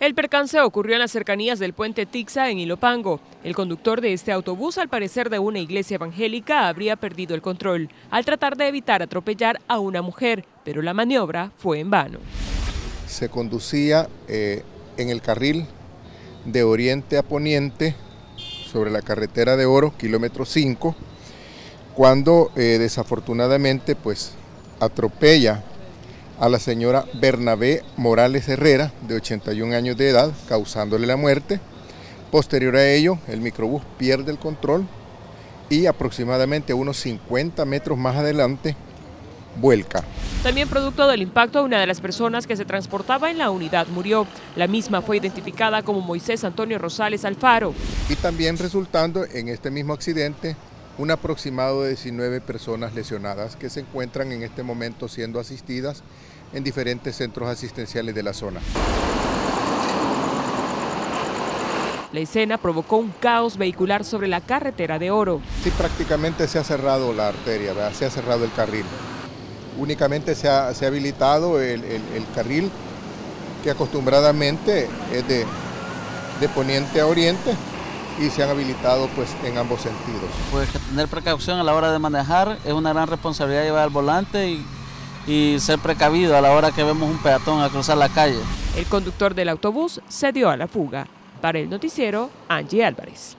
El percance ocurrió en las cercanías del puente Tixa en Ilopango. El conductor de este autobús, al parecer de una iglesia evangélica, habría perdido el control al tratar de evitar atropellar a una mujer, pero la maniobra fue en vano. Se conducía eh, en el carril de oriente a poniente sobre la carretera de Oro, kilómetro 5, cuando eh, desafortunadamente pues atropella a la señora Bernabé Morales Herrera, de 81 años de edad, causándole la muerte. Posterior a ello, el microbús pierde el control y aproximadamente unos 50 metros más adelante vuelca. También producto del impacto, una de las personas que se transportaba en la unidad murió. La misma fue identificada como Moisés Antonio Rosales Alfaro. Y también resultando en este mismo accidente un aproximado de 19 personas lesionadas que se encuentran en este momento siendo asistidas en diferentes centros asistenciales de la zona. La escena provocó un caos vehicular sobre la carretera de Oro. Sí, prácticamente se ha cerrado la arteria, se ha cerrado el carril. Únicamente se ha, habilitado el, carril que acostumbradamente es de, de poniente a oriente y se han habilitado pues en ambos sentidos. Pues tener precaución a la hora de manejar es una gran responsabilidad llevar al volante y, y ser precavido a la hora que vemos un peatón a cruzar la calle. El conductor del autobús se dio a la fuga. Para el noticiero, Angie Álvarez.